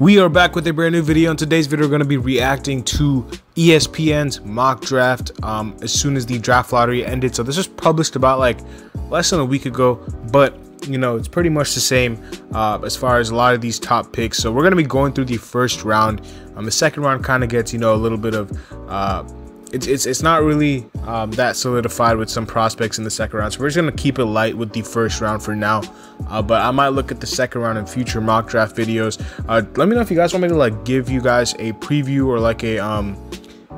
We are back with a brand new video. In today's video, we're going to be reacting to ESPN's mock draft um, as soon as the draft lottery ended. So this was published about like less than a week ago, but you know, it's pretty much the same uh, as far as a lot of these top picks. So we're going to be going through the first round. Um, the second round kind of gets, you know, a little bit of uh, it's, it's, it's not really um, that solidified with some prospects in the second round. So we're just going to keep it light with the first round for now. Uh, but I might look at the second round in future mock draft videos. Uh, let me know if you guys want me to like give you guys a preview or like a um,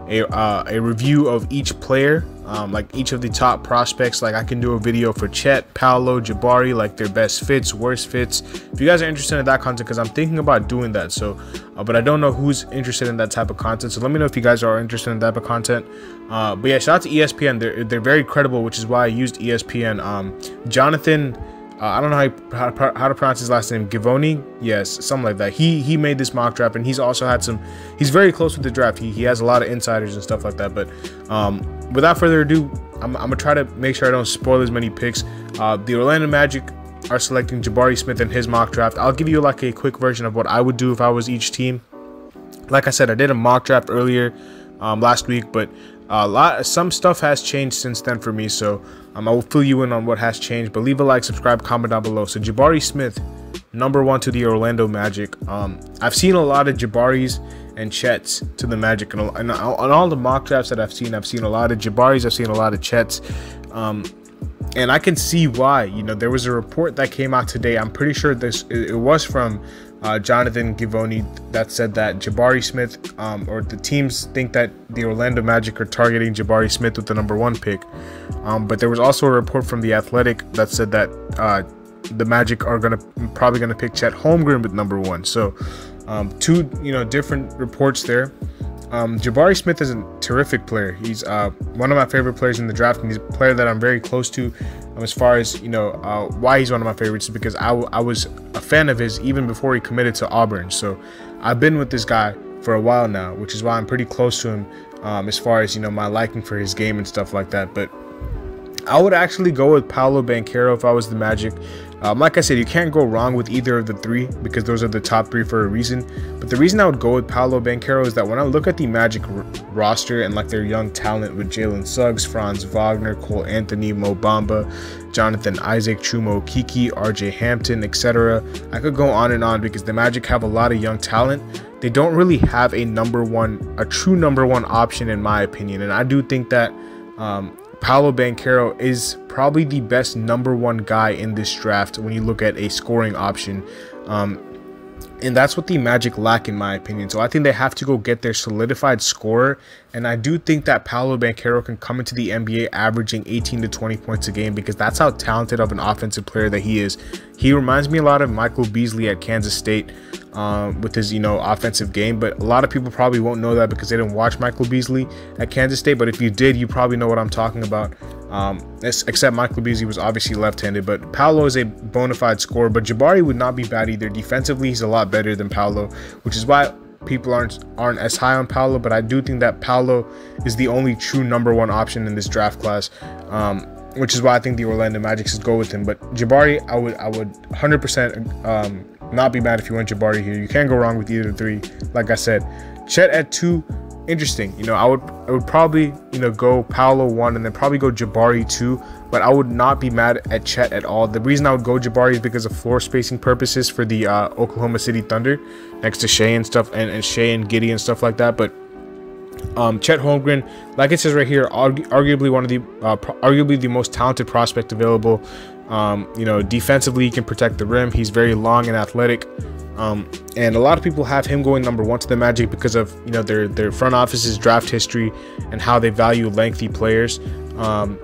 a, uh, a review of each player um, like each of the top prospects. Like I can do a video for Chet, Paolo, Jabari, like their best fits, worst fits. If you guys are interested in that content, because I'm thinking about doing that. So, uh, but I don't know who's interested in that type of content. So let me know if you guys are interested in that type of content. Uh, but yeah, shout out to ESPN. They're they're very credible, which is why I used ESPN. Um, Jonathan. Uh, I don't know how, how, how, to pronounce his last name. Givony, yes, something like that. He he made this mock draft, and he's also had some. He's very close with the draft. He, he has a lot of insiders and stuff like that. But um, without further ado, I'm, I'm, gonna try to make sure I don't spoil as many picks. Uh, the Orlando Magic are selecting Jabari Smith in his mock draft. I'll give you like a quick version of what I would do if I was each team. Like I said, I did a mock draft earlier um, last week, but a lot some stuff has changed since then for me so um, i will fill you in on what has changed but leave a like subscribe comment down below. So jabari smith number one to the orlando magic. Um, i've seen a lot of jabaris and chets to the magic and, on all the mock drafts that i've seen i've seen a lot of jabaris i've seen a lot of chets. Um, and i can see why you know there was a report that came out today i'm pretty sure this it was from uh, Jonathan Givony that said that Jabari Smith, um, or the teams think that the Orlando Magic are targeting Jabari Smith with the number one pick. Um, but there was also a report from the Athletic that said that uh, the Magic are gonna probably gonna pick Chet Holmgren with number one. So um, two you know different reports there. Um, Jabari Smith is a terrific player. He's uh, one of my favorite players in the draft, and he's a player that I'm very close to. Um, as far as you know, uh, why he's one of my favorites is because I, I was a fan of his even before he committed to Auburn. So I've been with this guy for a while now, which is why I'm pretty close to him um, as far as you know my liking for his game and stuff like that. But I would actually go with Paolo Banchero if I was the Magic. Um, like I said, you can't go wrong with either of the three because those are the top three for a reason. But the reason I would go with Paolo Banchero is that when I look at the Magic roster and like their young talent with Jalen Suggs, Franz Wagner, Cole Anthony, Mo Bamba, Jonathan Isaac, Chuma Okeke, RJ Hampton, etc., I could go on and on because the Magic have a lot of young talent. They don't really have a number one, a true number one option in my opinion, and I do think that um, Paolo Banchero is probably the best number one guy in this draft when you look at a scoring option. Um, and that's what the Magic lack, in my opinion. So I think they have to go get their solidified scorer. And I do think that Paolo Banchero can come into the NBA averaging 18 to 20 points a game because that's how talented of an offensive player that he is. He reminds me a lot of Michael Beasley at Kansas State um, with his, you know, offensive game. But a lot of people probably won't know that because they didn't watch Michael Beasley at Kansas State. But if you did, you probably know what I'm talking about. Um, except Michael Beasley was obviously left-handed, but Paolo is a bona fide scorer. But Jabari would not be bad either. Defensively, he's a lot better than Paolo, which is why people aren't aren't as high on Paolo. But I do think that Paolo is the only true number one option in this draft class. Um, which is why I think the Orlando Magic should go with him. But Jabari, I would I would 100% um, not be mad if you went Jabari here. You can't go wrong with either three. Like I said, Chet at two interesting. You know, I would I would probably you know go Paolo one and then probably go Jabari two, but I would not be mad at Chet at all. The reason I would go Jabari is because of floor spacing purposes for the uh, Oklahoma City Thunder, next to Shai and stuff, and, and Shai and Giddey and stuff like that. But um, Chet Holmgren, like it says right here, argu arguably one of the uh, arguably the most talented prospect available. Um, you know, defensively he can protect the rim. He's very long and athletic. Um, and a lot of people have him going number one to the Magic because of you know their their front office's draft history and how they value lengthy players. Um,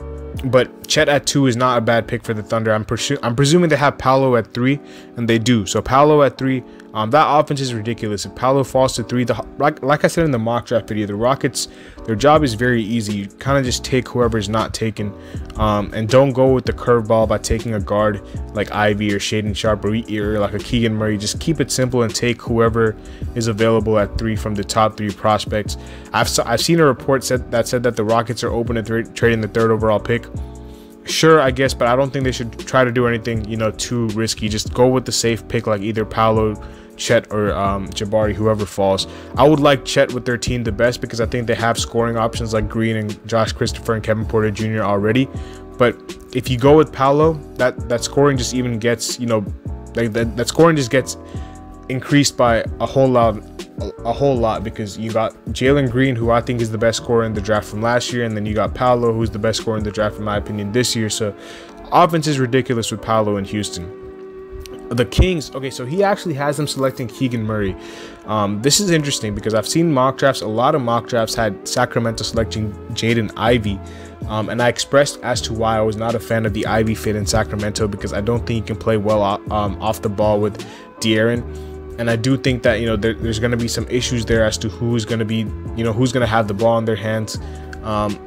but Chet at two is not a bad pick for the Thunder. I'm, I'm presuming they have Paolo at three, and they do. So Paolo at three, um, that offense is ridiculous. If Paolo falls to three, the like, like I said in the mock draft video, the Rockets, their job is very easy. You kind of just take whoever's not taken, um, and don't go with the curveball by taking a guard like Ivey or Shaedon Sharp or, or like a Keegan Murray. Just keep it simple and take whoever is available at three from the top three prospects. I've I've seen a report said that said that the Rockets are open to trading the third overall pick sure, I guess, but I don't think they should try to do anything, you know, too risky. Just go with the safe pick, like either Paolo, Chet or um, Jabari, whoever falls. I would like Chet with their team the best because I think they have scoring options like Green and Josh Christopher and Kevin Porter Jr. already. But if you go with Paolo, that that scoring just even gets you know, like that, that scoring just gets increased by a whole lot a, whole lot because you got Jalen Green, who I think is the best scorer in the draft from last year, and then you got Paolo, who's the best scorer in the draft, in my opinion, this year. So, offense is ridiculous with Paolo in Houston the Kings. Okay, so he actually has them selecting Keegan Murray. Um, this is interesting because I've seen mock drafts. A lot of mock drafts had Sacramento selecting Jaden Ivey, um, and I expressed as to why I was not a fan of the Ivey fit in Sacramento because I don't think he can play well um, off the ball with De'Aaron. And I do think that you know there, there's going to be some issues there as to who's going to be you know who's going to have the ball in their hands. Um,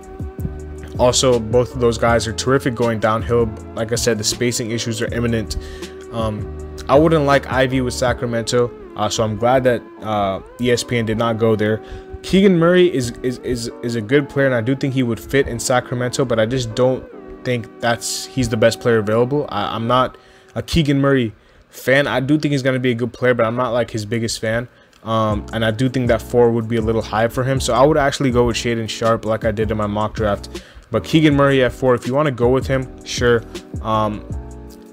also, both of those guys are terrific going downhill. Like I said, the spacing issues are imminent. Um, I wouldn't like Ivey with Sacramento, uh, so I'm glad that uh, ESPN did not go there. Keegan Murray is, is is is a good player, and I do think he would fit in Sacramento, but I just don't think that's he's the best player available. I, I'm not a Keegan Murray fan. I do think he's going to be a good player, but I'm not like his biggest fan. Um, and I do think that four would be a little high for him. So I would actually go with Shaedon Sharp like I did in my mock draft. But Keegan Murray at four, if you want to go with him, sure. Um,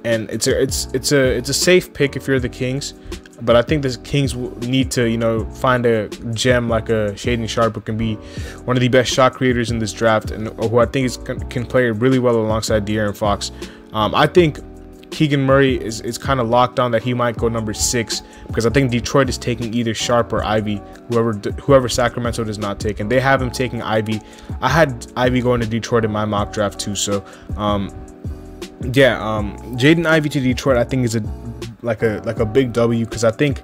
and it's a it's it's a it's a safe pick if you're the Kings. But I think the Kings need to, you know, find a gem like a Shaedon Sharp who can be one of the best shot creators in this draft, and who I think is, can play really well alongside De'Aaron Fox. Um, I think Keegan Murray is, is kind of locked on that he might go number six because I think Detroit is taking either Sharp or Ivey, whoever whoever Sacramento does not take, and they have him taking Ivey. I had Ivey going to Detroit in my mock draft too, so um, yeah, um, Jaden Ivey to Detroit, I think is a like a like a big W because I think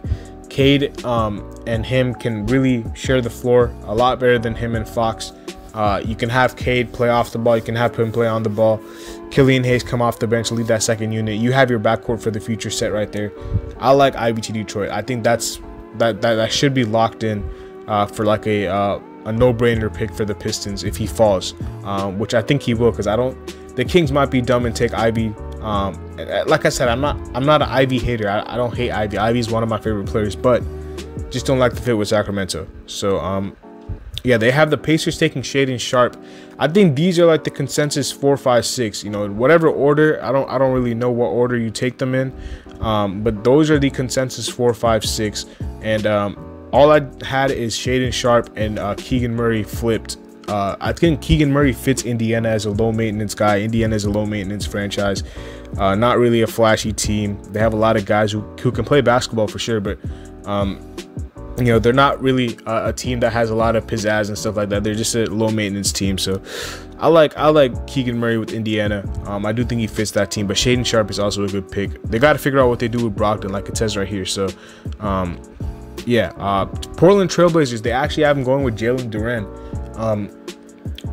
Cade um, and him can really share the floor a lot better than him and Fox. Uh, you can have Cade play off the ball. You can have him play on the ball. Killian Hayes come off the bench, lead that second unit. You have your backcourt for the future set right there. I like to Detroit. I think that's that that, that should be locked in uh, for like a uh, a no-brainer pick for the Pistons if he falls, um, which I think he will because I don't the Kings might be dumb and take Ivey. Um, like I said, I'm not I'm not an Ivey hater. I, I don't hate Ivey. Ivey's one of my favorite players, but just don't like the fit with Sacramento. So um, yeah, they have the Pacers taking Shaedon Sharp. I think these are like the consensus four, five, six. You know, whatever order. I don't I don't really know what order you take them in, um, but those are the consensus four, five, six. And um, all I had is Shaedon Sharp and uh, Keegan Murray flipped uh, I think Keegan Murray fits Indiana as a low maintenance guy. Indiana is a low maintenance franchise, uh, not really a flashy team. They have a lot of guys who, who can play basketball for sure, but um, you know they're not really a, a, team that has a lot of pizzazz and stuff like that. They're just a low maintenance team. So I like I like Keegan Murray with Indiana. Um, I do think he fits that team, but Shaedon Sharp is also a good pick. They got to figure out what they do with Brogdon, like it says right here. So. Um, yeah, uh, Portland Trailblazers, they actually have him going with Jalen Duren. Um,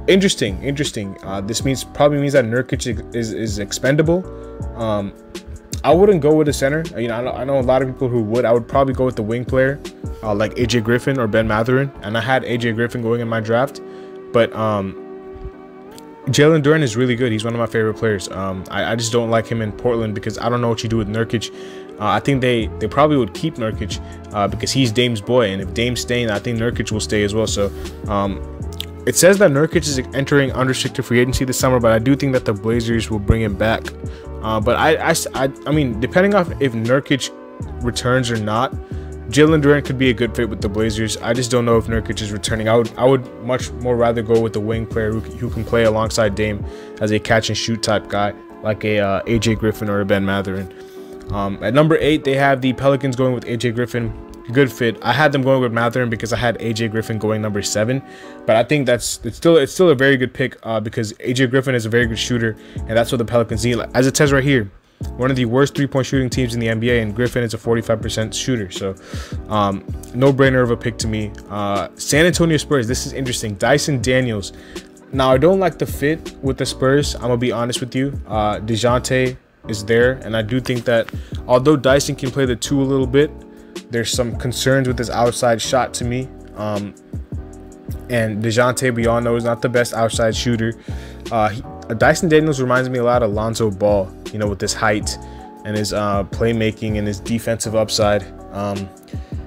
interesting, interesting. Uh, this means probably means that Nurkic is is expendable. Um, I wouldn't go with a center. You know, I know, I know, a lot of people who would. I would probably go with the wing player, uh, like AJ Griffin or Ben Mathurin. And I had AJ Griffin going in my draft, but um, Jalen Duren is really good. He's one of my favorite players. Um, I, I, just don't like him in Portland because I don't know what you do with Nurkic. Uh, I think they they probably would keep Nurkic uh, because he's Dame's boy, and if Dame's staying, I think Nurkic will stay as well. So um, it says that Nurkic is entering unrestricted free agency this summer, but I do think that the Blazers will bring him back. Uh, but I, I, I, I, mean, depending on if Nurkic returns or not, Jalen Duren could be a good fit with the Blazers. I just don't know if Nurkic is returning. I would, I would much more rather go with the wing player who, who can play alongside Dame as a catch and shoot type guy, like a uh, AJ Griffin or a Ben Mathurin. Um, at number eight, they have the Pelicans going with AJ Griffin good fit. I had them going with Mathurin because I had AJ Griffin going number seven, but I think that's it's still it's still a very good pick uh, because AJ Griffin is a very good shooter, and that's what the Pelicans need. As it says right here, one of the worst three-point shooting teams in the NBA, and Griffin is a 45% shooter. So, um, no-brainer of a pick to me. Uh, San Antonio Spurs. This is interesting. Dyson Daniels. Now I don't like the fit with the Spurs. I'm gonna be honest with you. Uh, Dejounte is there, and I do think that although Dyson can play the two a little bit, there's some concerns with his outside shot to me. Um, and DeJounte, we all know, is not the best outside shooter. Uh, he, Dyson Daniels reminds me a lot of Lonzo Ball, you know, with his height. and his uh, playmaking and his defensive upside. Um,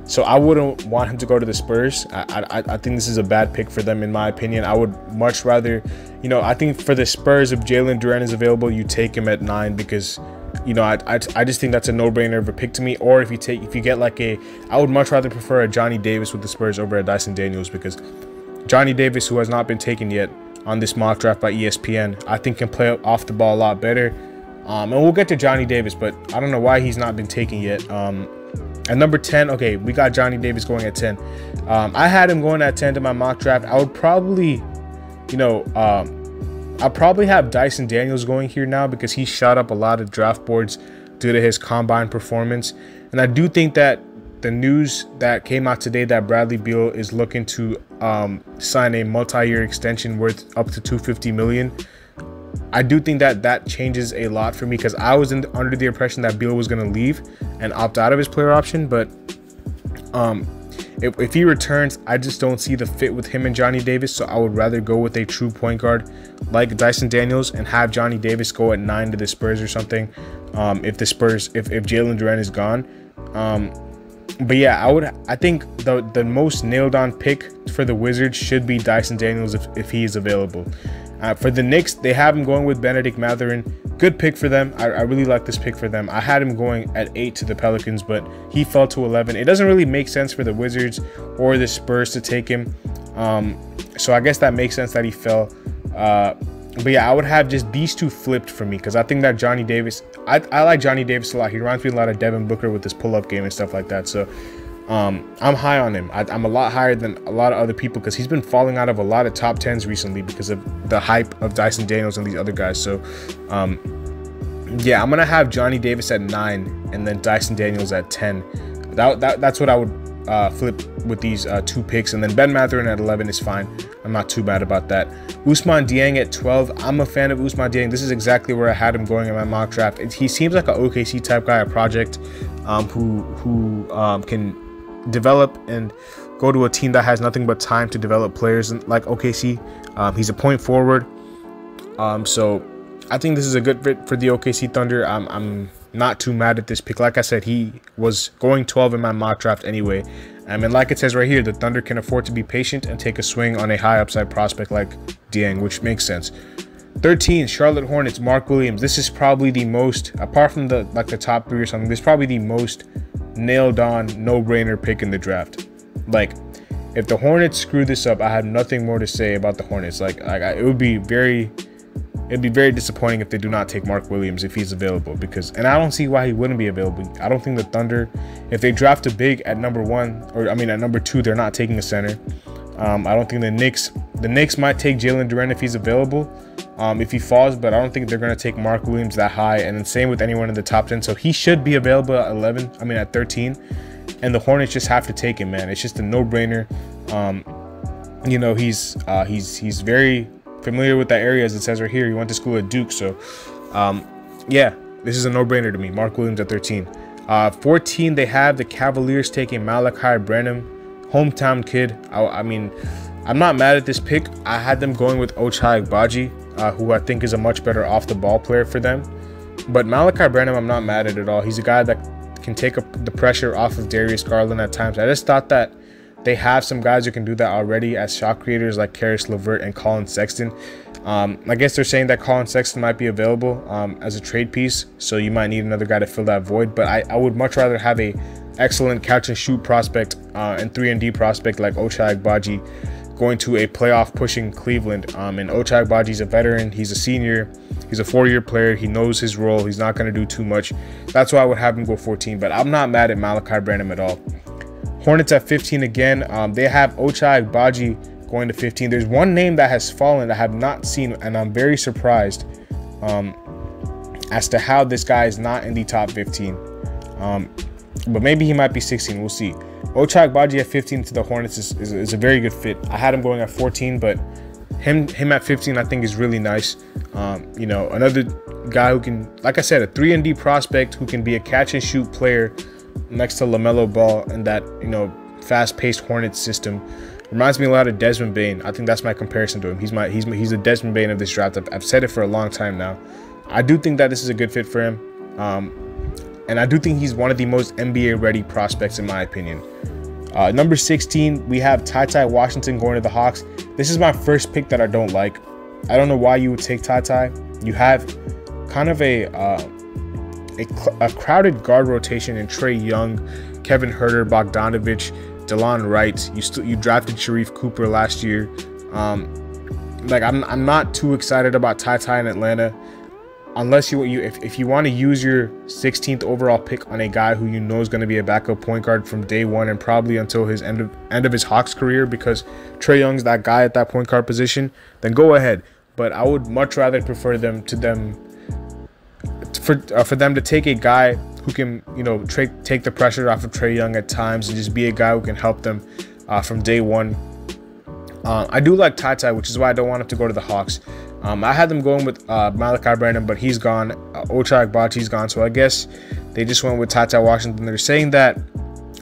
so I wouldn't want him to go to the Spurs. I, I, I think this is a bad pick for them, in my opinion. I would much rather, you know, I think for the Spurs, if Jalen Duren is available, you take him at nine because, you know, I, I, I just think that's a no-brainer of a pick to me. Or if you take, if you get like a, I would much rather prefer a Johnny Davis with the Spurs over a Dyson Daniels because Johnny Davis, who has not been taken yet on this mock draft by ESPN, I think can play off the ball a lot better. Um, and we'll get to Johnny Davis, but I don't know why he's not been taken yet. Um, at number 10, okay, we got Johnny Davis going at 10. Um, I had him going at 10 to my mock draft. I would probably, you know, um, I'll probably have Dyson Daniels going here now because he shot up a lot of draft boards due to his combine performance. And I do think that the news that came out today that Bradley Beal is looking to um, sign a multi-year extension worth up to 250 million I do think that that changes a lot for me because I was in, under the impression that Beal was going to leave and opt out of his player option, but um, if, if, he returns, I just don't see the fit with him and Johnny Davis. So I would rather go with a true point guard like Dyson Daniels and have Johnny Davis go at nine to the Spurs or something. Um, if the Spurs, if, if Jalen Duren is gone. Um, but yeah, I would. I think the the most nailed on pick for the Wizards should be Dyson Daniels if, if he is available. Uh, for the Knicks, they have him going with Benedict Mathurin. Good pick for them. I, I, really like this pick for them. I had him going at 8 to the Pelicans, but he fell to 11. It doesn't really make sense for the Wizards or the Spurs to take him. Um, so I guess that makes sense that he fell. Uh, but yeah, I would have just these two flipped for me because I think that Johnny Davis, I, I like Johnny Davis a lot. He reminds me a lot of Devin Booker with his pull up game and stuff like that. So um, I'm high on him. I, am a lot higher than a lot of other people because he's been falling out of a lot of top tens recently because of the hype of Dyson Daniels and these other guys. So, um, yeah, I'm gonna have Johnny Davis at nine and then Dyson Daniels at ten. That, that that's what I would uh, flip with these uh, two picks, and then Ben Mathurin at 11 is fine. I'm not too bad about that. Ousmane Dieng at 12. I'm a fan of Ousmane Dieng. This is exactly where I had him going in my mock draft. He seems like an OKC type guy, a project um, who who um, can develop and go to a team that has nothing but time to develop players like OKC. Um, he's a point forward. Um, so I think this is a good fit for the OKC Thunder. I'm, I'm not too mad at this pick. Like I said, he was going 12 in my mock draft anyway. Um, and like it says right here, the Thunder can afford to be patient and take a swing on a high upside prospect like Dieng, which makes sense. 13, Charlotte Hornets, Mark Williams. This is probably the most, apart from the like the top three or something, this is probably the most nailed on, no brainer pick in the draft. Like, if the Hornets screw this up, I have nothing more to say about the Hornets. Like, like it would be very, it'd be very disappointing if they do not take Mark Williams if he's available. Because, and I don't see why he wouldn't be available. I don't think the Thunder, if they draft a big at number one, or I mean at number two, they're not taking a center. Um, I don't think the Knicks, the Knicks might take Jalen Duren if he's available um, if he falls, but I don't think they're going to take Mark Williams that high. And then same with anyone in the top 10. So he should be available at 11, I mean, at 13. And the Hornets just have to take him, man. It's just a no brainer. Um, you know, he's uh, he's he's very familiar with that area, as it says right here. He went to school at Duke. So, um, yeah, this is a no brainer to me. Mark Williams at 13. Uh, 14, they have the Cavaliers taking Malaki Branham, hometown kid. I, I mean, I'm not mad at this pick. I had them going with Ochai Agbaji uh, who I think is a much better off the ball player for them. But Malaki Branham, I'm not mad at at all. He's a guy that can take up the pressure off of Darius Garland at times. I just thought that they have some guys who can do that already as shot creators like Caris LeVert and Collin Sexton. Um, I guess they're saying that Collin Sexton might be available um, as a trade piece, so you might need another guy to fill that void. But I, I would much rather have a excellent catch and shoot prospect uh, and 3 and D prospect like Ochai Agbaji going to a playoff pushing Cleveland. Um, and Ochai Agbaji's a veteran. He's a senior. He's a four-year player. He knows his role. He's not going to do too much. That's why I would have him go 14. But I'm not mad at Malaki Branham at all. Hornets at 15 again. Um, they have Ochai Agbaji going to 15. There's one name that has fallen that I have not seen, and I'm very surprised um, as to how this guy is not in the top 15. Um, but maybe he might be 16. We'll see. Ochai Agbaji at 15 to the Hornets is, is, is, a very good fit. I had him going at 14, but him him at 15 I think is really nice. Um, you know, another guy who can, like I said, a 3 and D prospect who can be a catch and shoot player next to LaMelo Ball in that, you know, fast-paced Hornets system. Reminds me a lot of Desmond Bane. I think that's my comparison to him. He's my he's he's the Desmond Bane of this draft. I've, I've said it for a long time now. I do think that this is a good fit for him. Um, and I do think he's one of the most NBA ready prospects in my opinion. Uh, number 16, we have Ty Ty Washington going to the Hawks. This is my first pick that I don't like. I don't know why you would take Ty Ty. You have kind of a uh, a, a, crowded guard rotation in Trae Young, Kevin Huerter, Bogdanovic, Delon Wright. You still you drafted Sharife Cooper last year. Um, like I'm I'm not too excited about Ty Ty in Atlanta unless you you if, if you want to use your 16th overall pick on a guy who you know is going to be a backup point guard from day one and probably until his end of end of his Hawks career because Trae Young's that guy at that point guard position, then go ahead. But I would much rather prefer them to them for uh, for them to take a guy who can you know tra- take the pressure off of Trae Young at times and just be a guy who can help them uh, from day one. Uh, I do like Ty Ty, which is why I don't want him to go to the Hawks. Um, I had them going with uh, Malaki Branham, but he's gone. Uh, Ochai Agbaji's gone. So I guess they just went with Ty Washington. They're saying that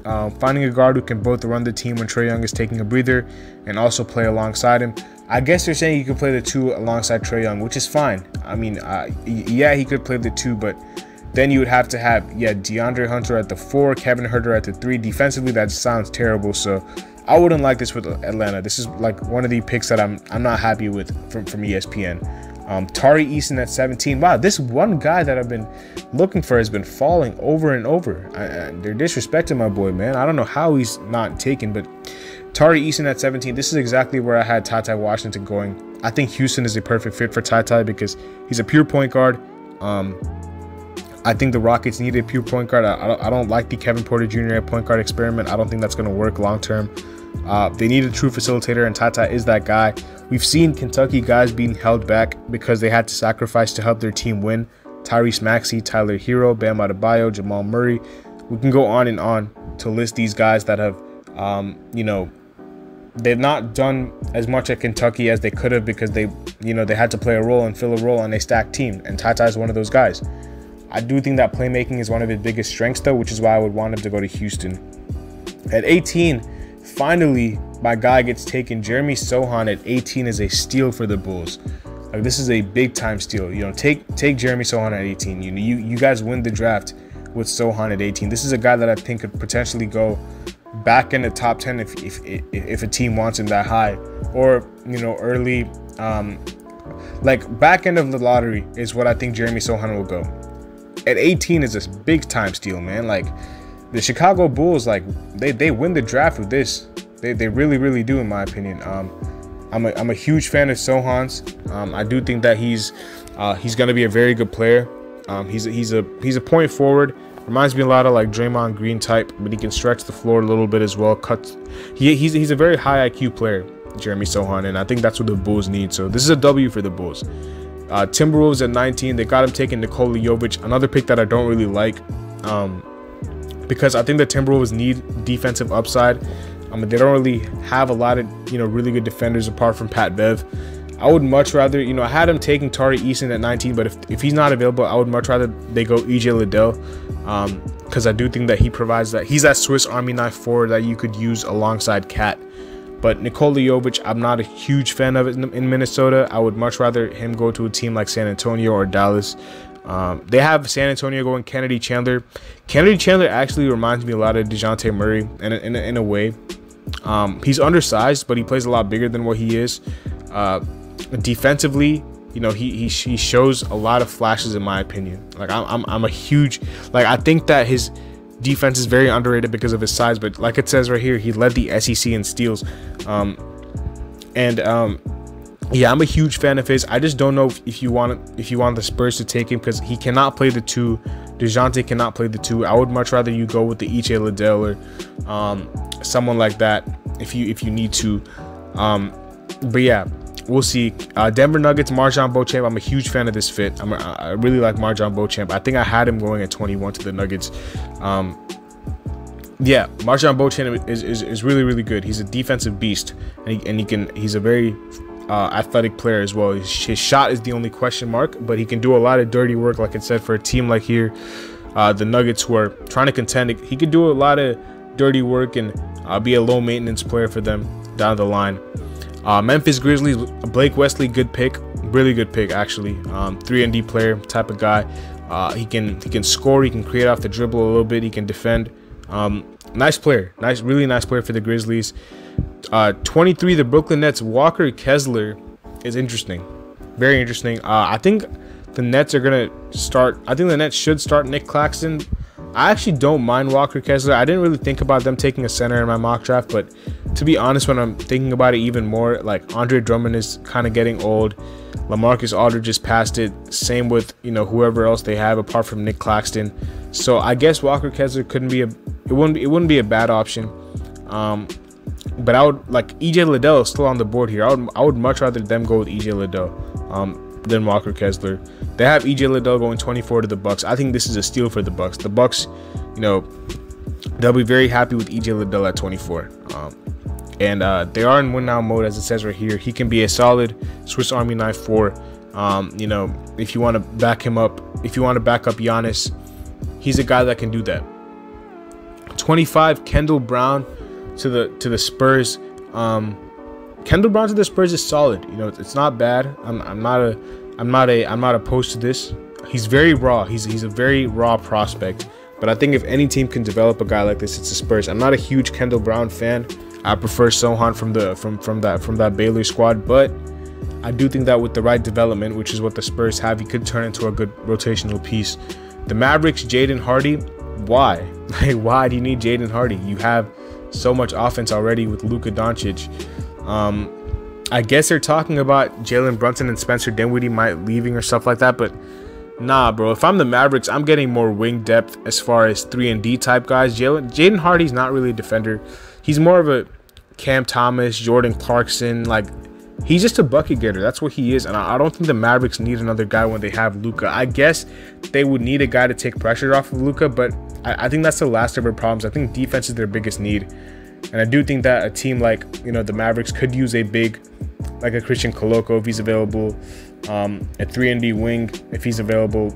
um, finding a guard who can both run the team when Trae Young is taking a breather and also play alongside him. I guess they're saying you could play the two alongside Trae Young, which is fine. I mean, uh, yeah, he could play the two, but then you would have to have yeah DeAndre Hunter at the four, Kevin Huerter at the three. Defensively, that sounds terrible. So I wouldn't like this with Atlanta. This is like one of the picks that I'm I'm not happy with from from ESPN. Um, Tari Eason at 17. Wow, this one guy that I've been looking for has been falling over and over. I, I, they're disrespecting my boy, man. I don't know how he's not taken, but Tari Eason at 17. This is exactly where I had Ty Washington going. I think Houston is a perfect fit for Ty because he's a pure point guard. Um, I think the Rockets need a pure point guard. I, I, don't, I don't like the Kevin Porter Jr. point guard experiment. I don't think that's going to work long term. Uh, they need a true facilitator, and Ty is that guy. We've seen Kentucky guys being held back because they had to sacrifice to help their team win. Tyrese Maxey, Tyler Herro, Bam Adebayo, Jamal Murray. We can go on and on to list these guys that have, um, you know, they've not done as much at Kentucky as they could have because they, you know, they had to play a role and fill a role on a stacked team. And Ty is one of those guys. I do think that playmaking is one of his biggest strengths, though, which is why I would want him to go to Houston. At 18, finally, my guy gets taken. Jeremy Sochan at 18 is a steal for the Bulls. Like this is a big time steal. You know, take take Jeremy Sochan at 18. You know, you you guys win the draft with Sochan at 18. This is a guy that I think could potentially go back in the top 10 if if if a team wants him that high, or you know, early. Um, like back end of the lottery is what I think Jeremy Sochan will go at 18 is a big time steal, man. Like the Chicago Bulls, like they they win the draft with this. They, they really really do, in my opinion. Um, I'm a, I'm a huge fan of Sochan's. Um, I do think that he's uh, he's gonna be a very good player. Um, he's a, he's a he's a point forward. Reminds me a lot of like Draymond Green type, but he can stretch the floor a little bit as well. Cuts. He, he's he's a very high IQ player, Jeremy Sochan, and I think that's what the Bulls need. So this is a W for the Bulls. Uh, Timberwolves at 19, they got him taking Nikola Jovic, another pick that I don't really like, um, because I think the Timberwolves need defensive upside. I mean, they don't really have a lot of you know really good defenders apart from Pat Bev. I would much rather, you know, I had him taking Tari Eason at 19, but if, if he's not available, I would much rather they go EJ Liddell because um, I do think that he provides that. He's that Swiss Army knife forward that you could use alongside KAT. But Nikola Jovic, I'm not a huge fan of it in, in, Minnesota. I would much rather him go to a team like San Antonio or Dallas. Um, they have San Antonio going Kennedy Chandler. Kennedy Chandler actually reminds me a lot of DeJounte Murray in a, in a, in a way. Um, he's undersized, but he plays a lot bigger than what he is. Uh, defensively, you know, he, he he shows a lot of flashes in my opinion. Like I'm, I'm I'm a huge like I think that his defense is very underrated because of his size, but like it says right here, he led the SEC in steals. Um, and um, yeah, I'm a huge fan of his. I just don't know if you want if you want the Spurs to take him because he cannot play the two. Dejounte cannot play the two. I would much rather you go with the EJ Liddell or um, someone like that if you if you need to. Um, but yeah, we'll see. Uh, Denver Nuggets, MarJon Beauchamp. I'm a huge fan of this fit. I'm a, i really like MarJon Beauchamp. I think I had him going at 21 to the Nuggets. Um, yeah, MarJon Beauchamp is, is, is really really good. He's a defensive beast, and he, and he can he's a very uh, athletic player as well. His, his, shot is the only question mark, but he can do a lot of dirty work. Like I said, for a team like here, uh, the Nuggets who are trying to contend, he could do a lot of dirty work and uh, be a low maintenance player for them down the line. Uh, Memphis Grizzlies, Blake Wesley, good pick, really good pick actually. Um, 3 and D player type of guy. Uh, he can he can score. He can create off the dribble a little bit. He can defend. Um, nice player. Nice, really nice player for the Grizzlies. Uh, 23, the Brooklyn Nets. Walker Kessler is interesting. Very interesting. Uh, I think the Nets are gonna start. I think the Nets should start Nic Claxton. I actually don't mind Walker Kessler. I didn't really think about them taking a center in my mock draft, but to be honest, when I'm thinking about it even more, like Andre Drummond is kind of getting old. Lamarcus Aldridge just passed it. Same with you know whoever else they have apart from Nic Claxton. So I guess Walker Kessler couldn't be a. It wouldn't. It wouldn't be a bad option. Um, but I would like EJ Liddell is still on the board here. I would. I would much rather them go with EJ Liddell. Um, than Walker Kessler. They have EJ Liddell going 24 to the Bucks. I think this is a steal for the Bucks. The Bucks, you know, they'll be very happy with EJ Liddell at 24. Um, and uh, they are in win now mode, as it says right here. He can be a solid Swiss Army knife for, um, you know, if you want to back him up, if you want to back up Giannis, he's a guy that can do that. 25, Kendall Brown to the to the Spurs. Um, Kendall Brown to the Spurs is solid. You know, it's not bad. I'm, I'm not a, I'm not a, I'm not opposed to this. He's very raw. He's he's a very raw prospect. But I think if any team can develop a guy like this, it's the Spurs. I'm not a huge Kendall Brown fan. I prefer Sochan from the from from that from that Baylor squad, but I do think that with the right development, which is what the Spurs have, he could turn into a good rotational piece. The Mavericks, Jaden Hardy, why? Like, why do you need Jaden Hardy? You have so much offense already with Luka Doncic. Um, I guess they're talking about Jalen Brunson and Spencer Dinwiddie might leaving or stuff like that, but nah, bro. If I'm the Mavericks, I'm getting more wing depth as far as three and D type guys. Jalen Jaden Hardy's not really a defender. He's more of a Cam Thomas, Jordan Clarkson, like he's just a bucket getter. That's what he is. And I, don't think the Mavericks need another guy when they have Luka. I guess they would need a guy to take pressure off of Luka, but I, I think that's the last of their problems. I think defense is their biggest need. And I do think that a team like, you know, the Mavericks could use a big, like a Christian Koloko if he's available, um, a 3 and D wing if he's available.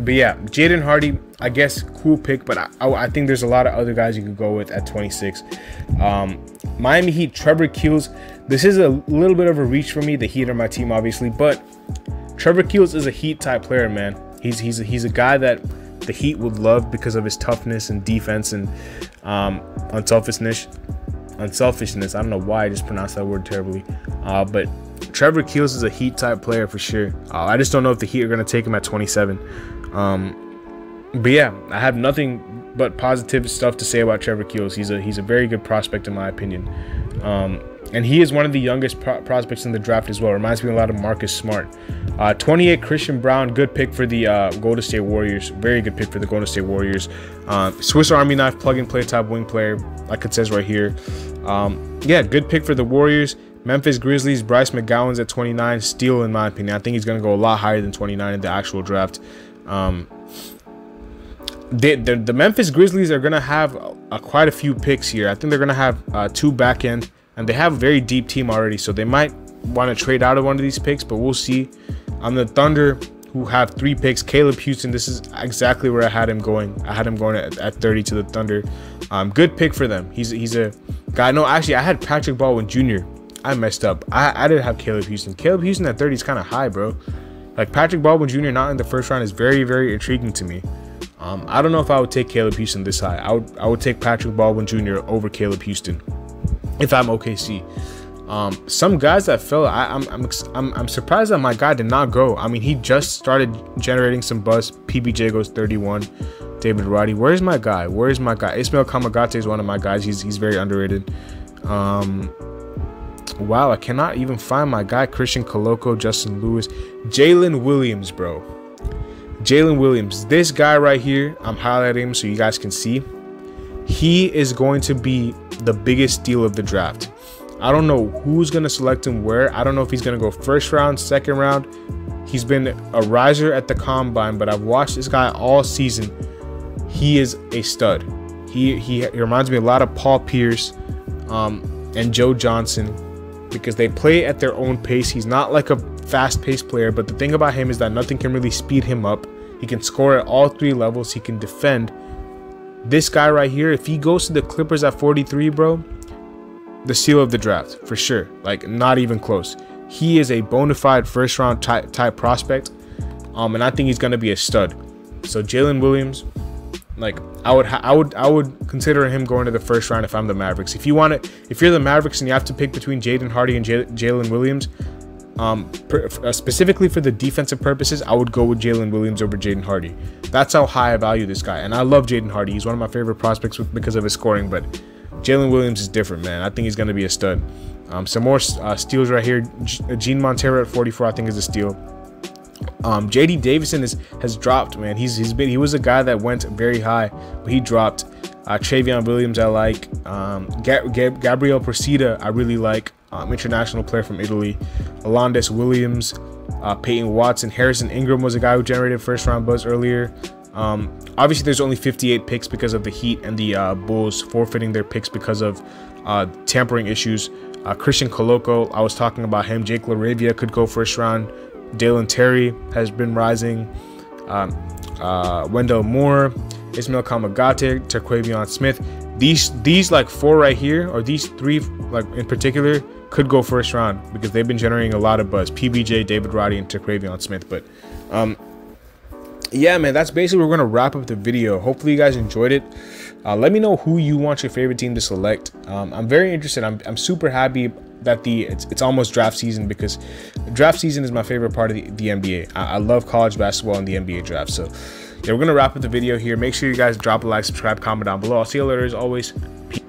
But yeah, Jaden Hardy, I guess, cool pick, but I, I, think there's a lot of other guys you could go with at 26. Um, Miami Heat, Trevor Keels. This is a little bit of a reach for me. The Heat are my team, obviously, but Trevor Keels is a Heat type player, man. He's he's a, he's a guy that the Heat would love because of his toughness and defense and um, unselfishness. Unselfishness. I don't know why I just pronounced that word terribly, uh, but Trevor Keels is a Heat type player for sure. Uh, I just don't know if the Heat are gonna take him at 27. Um, but yeah, I have nothing but positive stuff to say about Trevor Keels. He's a he's a very good prospect in my opinion. Um, and he is one of the youngest pro prospects in the draft as well. Reminds me a lot of Marcus Smart. Uh, 28, Christian Braun, good pick for the uh, Golden State Warriors. Very good pick for the Golden State Warriors. Uh, Swiss Army knife, plug and play type wing player, like it says right here. Um, yeah, good pick for the Warriors. Memphis Grizzlies, Bryce McGowens at 29, steal in my opinion. I think he's going to go a lot higher than 29 in the actual draft. Um, they, the, the Memphis Grizzlies are going to have uh, quite a few picks here. I think they're going to have uh, two back end and they have a very deep team already, so they might want to trade out of one of these picks, but we'll see. On the Thunder, who have three picks, Caleb Houstan, this is exactly where I had him going. I had him going at, at 30 to the Thunder. Um, good pick for them. He's he's a guy. No, actually, I had Patrick Baldwin Jr. I messed up. I, I didn't have Caleb Houstan. Caleb Houstan at 30 is kind of high, bro. Like Patrick Baldwin Jr. not in the first round is very, very intriguing to me. Um, I don't know if I would take Caleb Houstan this high. I would I would take Patrick Baldwin Jr. over Caleb Houstan if I'm OKC. Um, some guys that fell, I, am I'm, I'm, I'm, surprised that my guy did not go. I mean, he just started generating some buzz. PBJ goes 31. David Roddy, where's my guy? Where's my guy? Ismael Kamagate is one of my guys. He's he's very underrated. Um, wow, I cannot even find my guy. Christian Koloko, Justin Lewis, Jalen Williams, bro. Jalen Williams, this guy right here, I'm highlighting him so you guys can see. He is going to be the biggest deal of the draft. I don't know who's going to select him where. I don't know if he's going to go first round, second round. He's been a riser at the combine, but I've watched this guy all season. He is a stud. He he, he reminds me a lot of Paul Pierce um, and Joe Johnson because they play at their own pace. He's not like a fast-paced player, but the thing about him is that nothing can really speed him up. He can score at all three levels. He can defend, this guy right here, if he goes to the Clippers at 43, bro, the seal of the draft for sure. Like not even close. He is a bona fide first round type, type prospect. um, and I think he's gonna be a stud. So Jalen Williams, like I would, I would, I would consider him going to the first round if I'm the Mavericks. If you want it, if you're the Mavericks and you have to pick between Jaden Hardy and Jalen Williams, um, per, uh, specifically for the defensive purposes, I would go with Jalen Williams over Jaden Hardy. That's how high I value this guy, and I love Jaden Hardy. He's one of my favorite prospects with, because of his scoring, but Jalen Williams is different, man. I think he's going to be a stud. Um, some more uh, steals right here. G- Jean Montero at 44, I think, is a steal. Um, JD Davison is has dropped, man. He's he's been he was a guy that went very high, but he dropped. Uh, Trevion Williams, I like. Um, Ga- Ga- Gabriel Procida, I really like. Um, international player from Italy. Alondes Williams, uh, Peyton Watson, Harrison Ingram was a guy who generated first round buzz earlier. Um, obviously, there's only 58 picks because of the Heat and the uh, Bulls forfeiting their picks because of uh, tampering issues. Uh, Christian Koloko, I was talking about him. Jake LaRavia could go first round. Dalen Terry has been rising. Um, uh, Wendell Moore, Ismael Kamagate, Terquavion Smith. These these like four right here, or these three like in particular, could go first round because they've been generating a lot of buzz. PBJ, David Roddy, and Terquavion Smith. But um, yeah, man, that's basically we're gonna wrap up the video. Hopefully, you guys enjoyed it. Uh, let me know who you want your favorite team to select. Um, I'm very interested. I'm, I'm super happy that the it's, it's almost draft season because draft season is my favorite part of the, the NBA. I, I love college basketball and the NBA draft. So yeah, we're gonna wrap up the video here. Make sure you guys drop a like, subscribe, comment down below. I'll see you later as always. Peace.